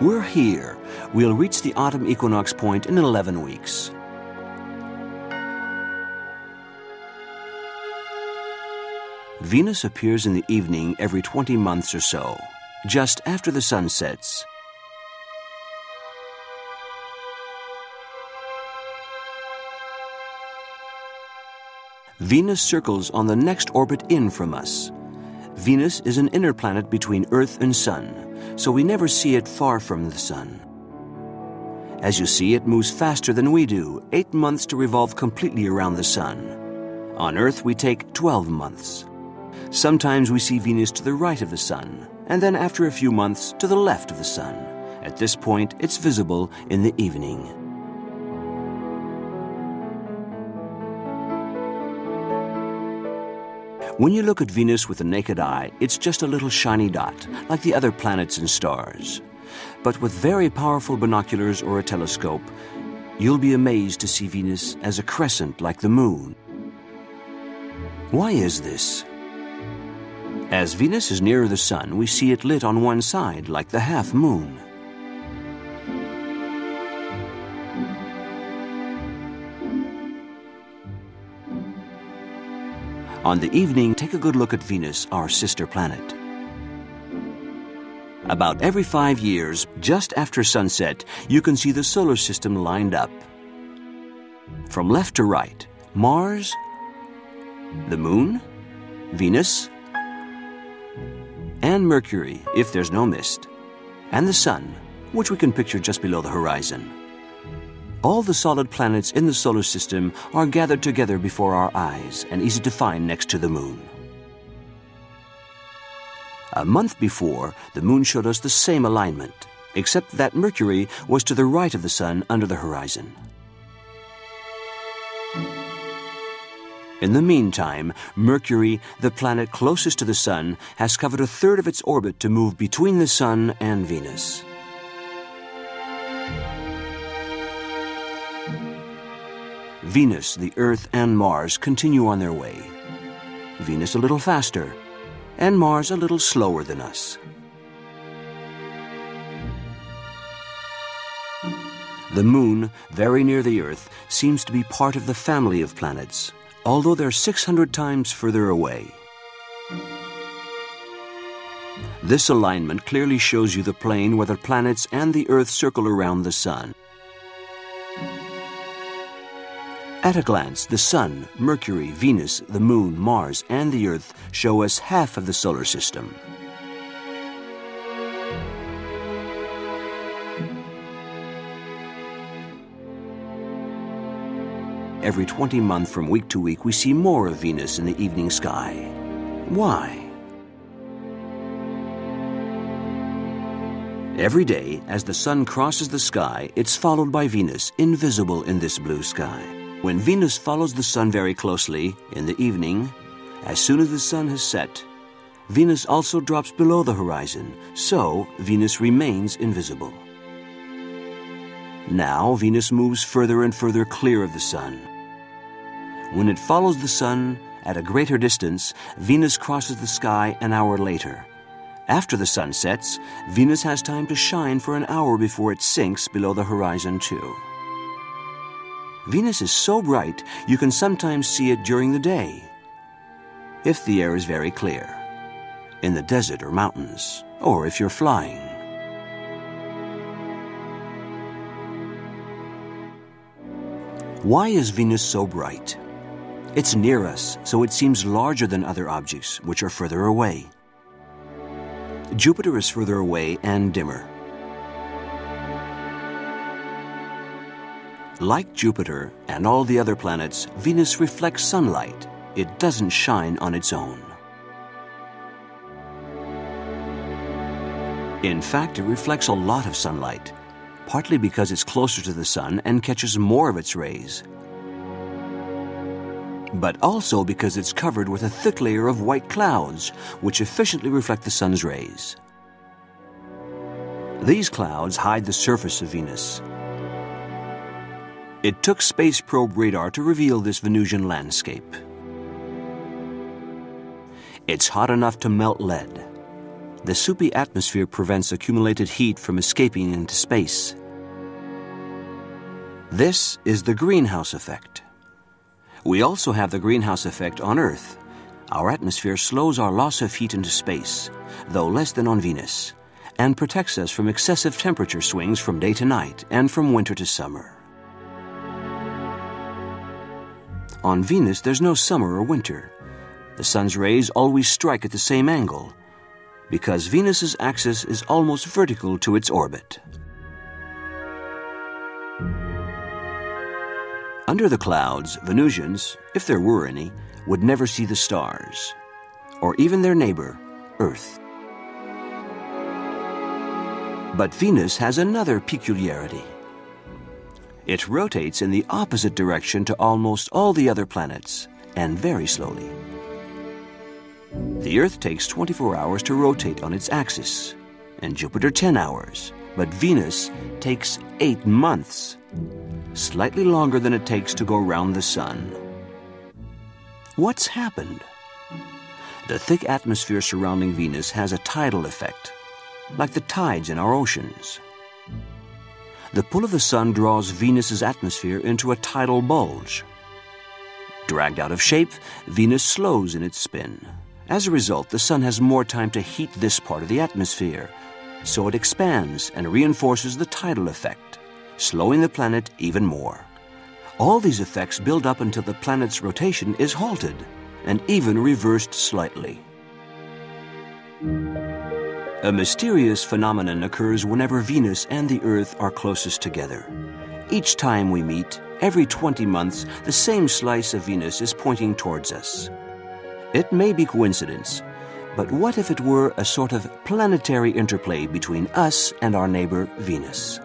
We're here. We'll reach the autumn equinox point in 11 weeks. Venus appears in the evening every 20 months or so, just after the sun sets. Venus circles on the next orbit in from us. Venus is an inner planet between Earth and Sun, so we never see it far from the Sun. As you see, it moves faster than we do, eight months to revolve completely around the Sun. On Earth, we take 12 months. Sometimes we see Venus to the right of the Sun, and then after a few months to the left of the Sun. At this point, it's visible in the evening. When you look at Venus with the naked eye, it's just a little shiny dot, like the other planets and stars. But with very powerful binoculars or a telescope, you'll be amazed to see Venus as a crescent like the moon. Why is this? As Venus is nearer the Sun, we see it lit on one side like the half moon. On the evening, take a good look at Venus, our sister planet. About every five years, just after sunset, you can see the solar system lined up. From left to right, Mars, the Moon, Venus, and Mercury, if there's no mist, and the Sun, which we can picture just below the horizon. All the solid planets in the solar system are gathered together before our eyes and easy to find next to the Moon. A month before, the Moon showed us the same alignment, except that Mercury was to the right of the Sun under the horizon. In the meantime, Mercury, the planet closest to the Sun, has covered a third of its orbit to move between the Sun and Venus. Venus, the Earth, and Mars continue on their way. Venus a little faster, and Mars a little slower than us. The Moon, very near the Earth, seems to be part of the family of planets, although they're 600 times further away. This alignment clearly shows you the plane where the planets and the Earth circle around the Sun. At a glance, the Sun, Mercury, Venus, the Moon, Mars, and the Earth show us half of the solar system. Every 20 months from week to week, we see more of Venus in the evening sky. Why? Every day, as the sun crosses the sky, it's followed by Venus, invisible in this blue sky. When Venus follows the sun very closely, in the evening, as soon as the sun has set, Venus also drops below the horizon, so Venus remains invisible. Now Venus moves further and further clear of the sun. When it follows the sun at a greater distance, Venus crosses the sky an hour later. After the sun sets, Venus has time to shine for an hour before it sinks below the horizon, too. Venus is so bright you can sometimes see it during the day, if the air is very clear, in the desert or mountains, or if you're flying. Why is Venus so bright? It's near us, so it seems larger than other objects, which are further away. Jupiter is further away and dimmer. Like Jupiter and all the other planets, Venus reflects sunlight. It doesn't shine on its own. In fact, it reflects a lot of sunlight, partly because it's closer to the sun and catches more of its rays, but also because it's covered with a thick layer of white clouds, which efficiently reflect the sun's rays. These clouds hide the surface of Venus. It took space probe radar to reveal this Venusian landscape. It's hot enough to melt lead. The soupy atmosphere prevents accumulated heat from escaping into space. This is the greenhouse effect. We also have the greenhouse effect on Earth. Our atmosphere slows our loss of heat into space, though less than on Venus, and protects us from excessive temperature swings from day to night and from winter to summer. On Venus, there's no summer or winter. The sun's rays always strike at the same angle, because Venus's axis is almost vertical to its orbit. Under the clouds, Venusians, if there were any, would never see the stars, or even their neighbor, Earth. But Venus has another peculiarity. It rotates in the opposite direction to almost all the other planets, and very slowly. The Earth takes 24 hours to rotate on its axis, and Jupiter 10 hours, but Venus takes 8 months slightly longer than it takes to go round the sun. What's happened? The thick atmosphere surrounding Venus has a tidal effect, like the tides in our oceans. The pull of the sun draws Venus's atmosphere into a tidal bulge. Dragged out of shape, Venus slows in its spin. As a result, the sun has more time to heat this part of the atmosphere, so it expands and reinforces the tidal effect slowing the planet even more. All these effects build up until the planet's rotation is halted and even reversed slightly. A mysterious phenomenon occurs whenever Venus and the Earth are closest together. Each time we meet, every 20 months, the same slice of Venus is pointing towards us. It may be coincidence, but what if it were a sort of planetary interplay between us and our neighbor Venus?